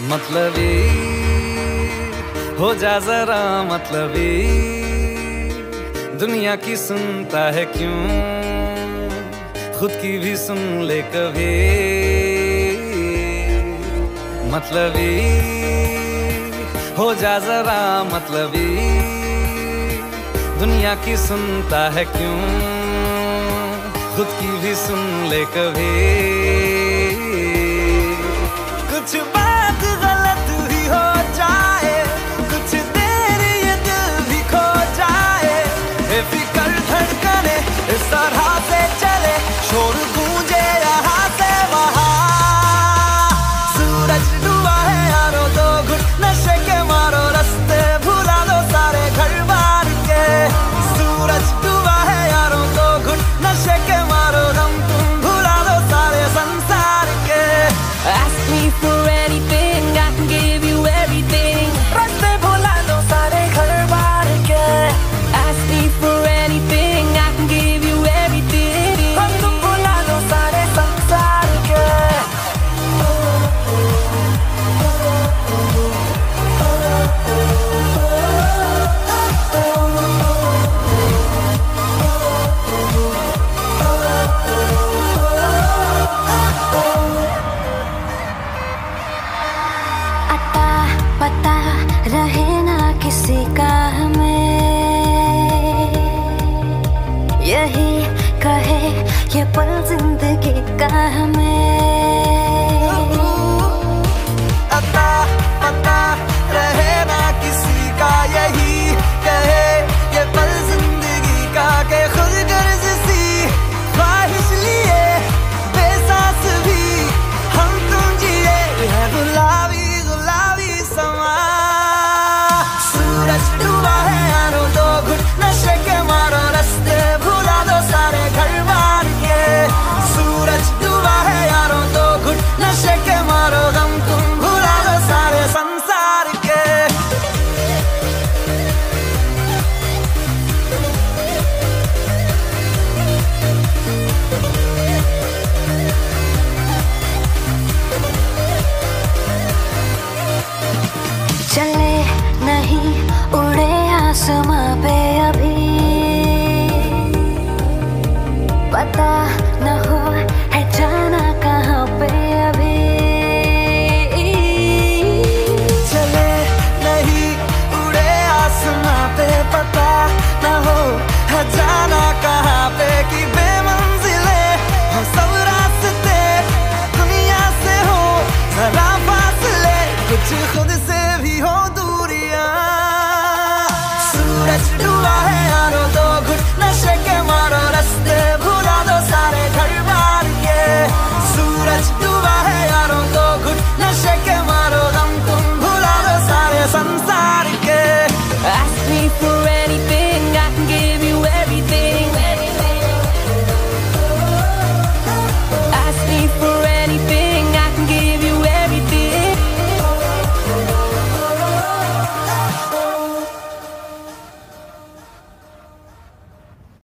मतलबी। हो जा जरा मतलबी। दुनिया की सुनता है क्यों? खुद की भी सुन ले कभी। मतलबी। हो जा जरा मतलबी। दुनिया की सुनता है क्यों? खुद की भी सुन ले कभी। कुछ for I am No.